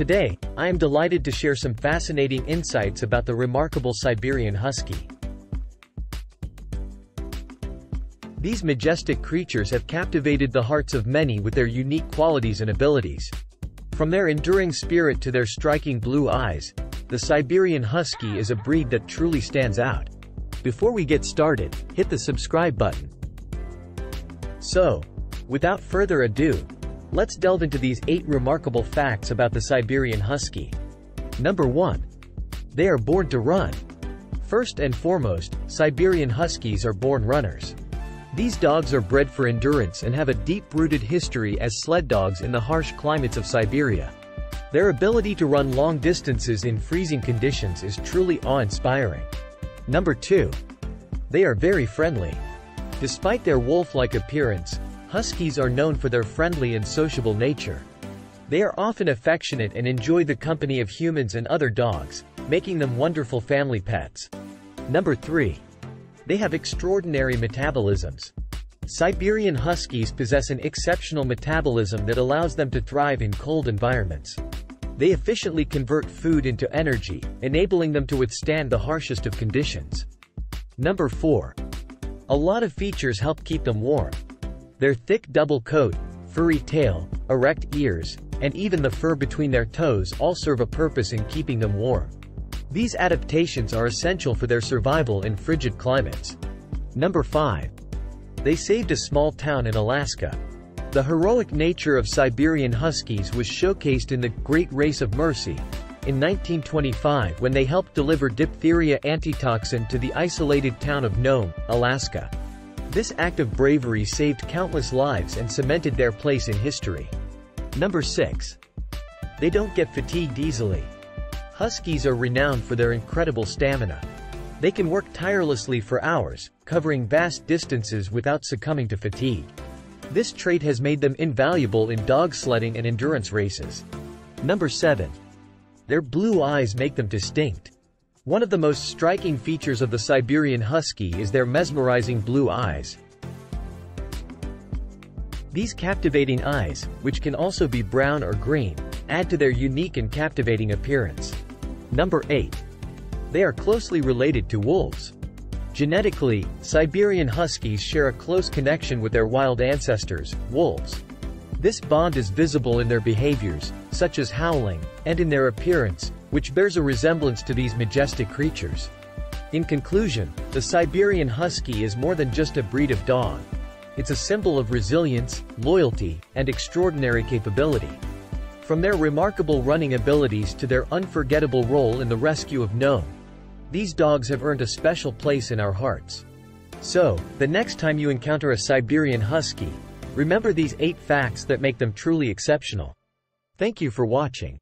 Today, I am delighted to share some fascinating insights about the remarkable Siberian Husky. These majestic creatures have captivated the hearts of many with their unique qualities and abilities. From their enduring spirit to their striking blue eyes, the Siberian Husky is a breed that truly stands out. Before we get started, hit the subscribe button. So, without further ado, let's delve into these 8 remarkable facts about the Siberian Husky. Number 1. They are born to run. First and foremost, Siberian Huskies are born runners. These dogs are bred for endurance and have a deep-rooted history as sled dogs in the harsh climates of Siberia. Their ability to run long distances in freezing conditions is truly awe-inspiring. Number 2. They are very friendly. Despite their wolf-like appearance, Huskies are known for their friendly and sociable nature. They are often affectionate and enjoy the company of humans and other dogs, making them wonderful family pets. Number 3. They have extraordinary metabolisms. Siberian Huskies possess an exceptional metabolism that allows them to thrive in cold environments. They efficiently convert food into energy, enabling them to withstand the harshest of conditions. Number 4. A lot of features help keep them warm. Their thick double coat, furry tail, erect ears, and even the fur between their toes all serve a purpose in keeping them warm. These adaptations are essential for their survival in frigid climates. Number 5. They saved a small town in Alaska. The heroic nature of Siberian Huskies was showcased in the Great Race of Mercy, in 1925 when they helped deliver diphtheria antitoxin to the isolated town of Nome, Alaska. This act of bravery saved countless lives and cemented their place in history. Number 6. They don't get fatigued easily. Huskies are renowned for their incredible stamina. They can work tirelessly for hours, covering vast distances without succumbing to fatigue. This trait has made them invaluable in dog sledding and endurance races. Number 7. Their blue eyes make them distinct. One of the most striking features of the Siberian Husky is their mesmerizing blue eyes. These captivating eyes, which can also be brown or green, add to their unique and captivating appearance. Number 8. They are closely related to wolves. Genetically, Siberian Huskies share a close connection with their wild ancestors, wolves. This bond is visible in their behaviors, such as howling, and in their appearance, which bears a resemblance to these majestic creatures. In conclusion, the Siberian Husky is more than just a breed of dog. It's a symbol of resilience, loyalty, and extraordinary capability. From their remarkable running abilities to their unforgettable role in the rescue of Nome, these dogs have earned a special place in our hearts. So, the next time you encounter a Siberian Husky, remember these 8 facts that make them truly exceptional. Thank you for watching.